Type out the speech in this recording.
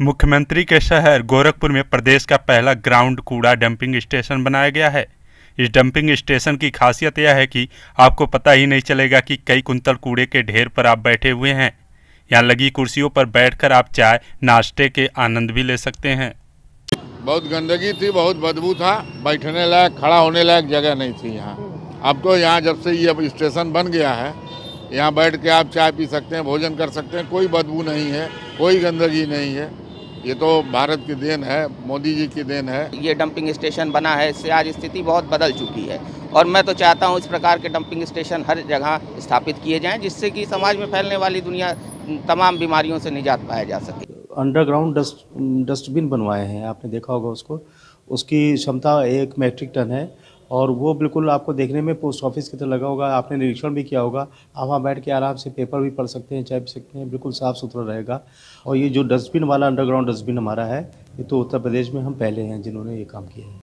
मुख्यमंत्री के शहर गोरखपुर में प्रदेश का पहला ग्राउंड कूड़ा डंपिंग स्टेशन बनाया गया है। इस डंपिंग स्टेशन की खासियत यह है कि आपको पता ही नहीं चलेगा कि कई कुंतल कूड़े के ढेर पर आप बैठे हुए हैं। यहाँ लगी कुर्सियों पर बैठकर आप चाय, नाश्ते के आनंद भी ले सकते हैं। बहुत गंदगी थी, बहुत बदबू था। बैठने लायक, खड़ा होने लायक जगह नहीं थी यहाँ। अब तो यहाँ जब से ये स्टेशन बन गया है, यहाँ बैठ के आप चाय पी सकते हैं, भोजन कर सकते हैं, कोई बदबू नहीं है, कोई गंदगी नहीं है। ये तो भारत की देन है मोदी जी की देन है। ये डंपिंग स्टेशन बना है इससे आज स्थिति बहुत बदल चुकी है। और मैं तो चाहता हूँ इस प्रकार के डंपिंग स्टेशन हर जगह स्थापित किए जाएँ जिससे कि समाज में फैलने वाली दुनिया तमाम बीमारियों से निजात पाया जा सके। अंडरग्राउंड डस्ट डस्टबिन बनवाए हैं आपने देखा होगा उसको। उसकी क्षमता एक मैट्रिक टन है और वो बिल्कुल आपको देखने में पोस्ट ऑफ़िस की तरह लगा होगा। आपने निरीक्षण भी किया होगा। आप वहाँ बैठ के आराम से पेपर भी पढ़ सकते हैं, चाय पी सकते हैं, बिल्कुल साफ़ सुथरा रहेगा। और ये जो डस्टबिन वाला अंडरग्राउंड डस्टबिन हमारा है, ये तो उत्तर प्रदेश में हम पहले हैं जिन्होंने ये काम किया है।